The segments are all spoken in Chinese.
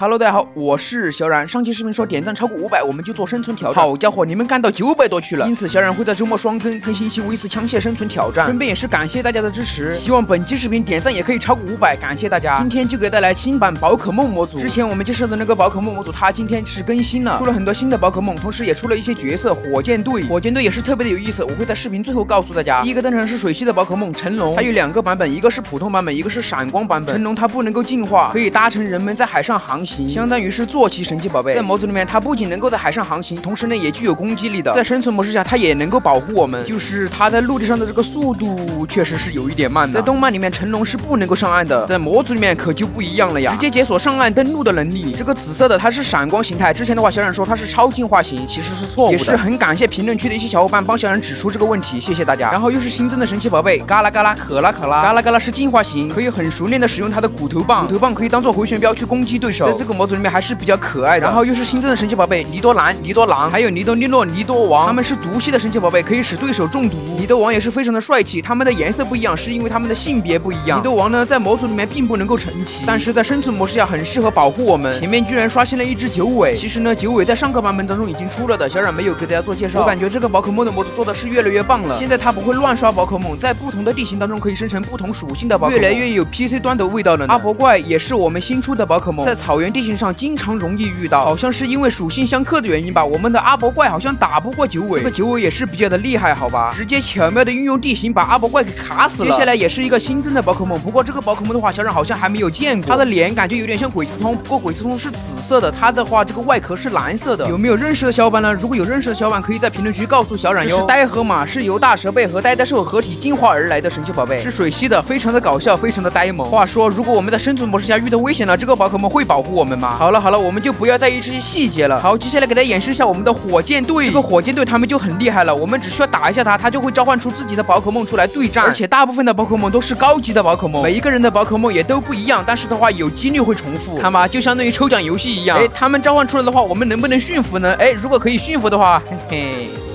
Hello，大家好，我是小冉。上期视频说点赞超过五百，我们就做生存挑战。好家伙，你们干到九百多去了。因此，小冉会在周末双更更新一期威斯枪械生存挑战，顺便也是感谢大家的支持。希望本期视频点赞也可以超过五百，感谢大家。今天就给带来新版宝可梦模组。之前我们介绍的那个宝可梦模组，它今天是更新了，出了很多新的宝可梦，同时也出了一些角色。火箭队，火箭队也是特别的有意思，我会在视频最后告诉大家。第一个登场是水系的宝可梦成龙，它有两个版本，一个是普通版本，一个是闪光版本。成龙它不能够进化，可以搭乘人们在海上航行，相当于是。坐骑神奇宝贝在模组里面，它不仅能够在海上航行，同时呢也具有攻击力的。在生存模式下，它也能够保护我们。就是它在陆地上的这个速度确实是有一点慢的。在动漫里面，成龙是不能够上岸的，在模组里面可就不一样了呀，直接解锁上岸登陆的能力。这个紫色的它是闪光形态，之前的话小冉说它是超进化型，其实是错误的。也是很感谢评论区的一些小伙伴帮小冉指出这个问题，谢谢大家。然后又是新增的神奇宝贝，嘎啦嘎啦，可啦可啦，嘎啦嘎啦是进化型，可以很熟练的使用它的骨头棒，骨头棒可以当做回旋镖去攻击对手，在这个模组里面还是比较可爱的。然后。又是新增的神奇宝贝尼多兰、尼多狼，还有尼多利诺、尼多王，他们是毒系的神奇宝贝，可以使对手中毒。尼多王也是非常的帅气，他们的颜色不一样，是因为他们的性别不一样。尼多王呢，在模组里面并不能够成奇，但是在生存模式下很适合保护我们。前面居然刷新了一只九尾，其实呢，九尾在上个版本当中已经出了的，小冉没有给大家做介绍。我感觉这个宝可梦的模组做的是越来越棒了。现在它不会乱刷宝可梦，在不同的地形当中可以生成不同属性的宝可梦，越来越有 PC 端的味道了。阿伯怪也是我们新出的宝可梦，在草原地形上经常容易遇到，好像是因为属。属性相克的原因吧，我们的阿伯怪好像打不过九尾，这个九尾也是比较的厉害，好吧，直接巧妙的运用地形把阿伯怪给卡死了。接下来也是一个新增的宝可梦，不过这个宝可梦的话，小冉好像还没有见过，它的脸感觉有点像鬼刺通，不过鬼刺通是紫色的，它的话这个外壳是蓝色的。有没有认识的小伙伴呢？如果有认识的小伙伴，可以在评论区告诉小冉哟。是呆河马，是由大蛇背和呆呆兽合体进化而来的神奇宝贝，是水系的，非常的搞笑，非常的呆萌。话说，如果我们在生存模式下遇到危险了，这个宝可梦会保护我们吗？好了好了，我们就不要在意这些细节了。好，接下来给大家演。示一下我们的火箭队，这个火箭队他们就很厉害了，我们只需要打一下他，他就会召唤出自己的宝可梦出来对战，而且大部分的宝可梦都是高级的宝可梦，每一个人的宝可梦也都不一样，但是的话有几率会重复，看吧，就相当于抽奖游戏一样。哎，他们召唤出来的话，我们能不能驯服呢？哎，如果可以驯服的话，嘿嘿。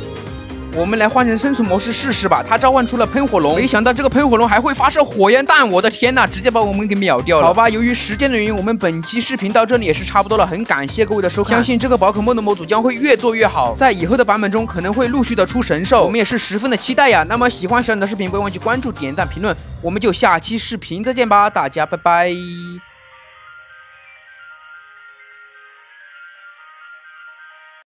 我们来换成生存模式试试吧。它召唤出了喷火龙，没想到这个喷火龙还会发射火焰弹，我的天呐，直接把我们给秒掉了。好吧，由于时间的原因，我们本期视频到这里也是差不多了。很感谢各位的收看，相信这个宝可梦的模组将会越做越好，在以后的版本中可能会陆续的出神兽，我们也是十分的期待呀。那么喜欢小冉的视频，不要忘记关注、点赞、评论，我们就下期视频再见吧，大家拜拜。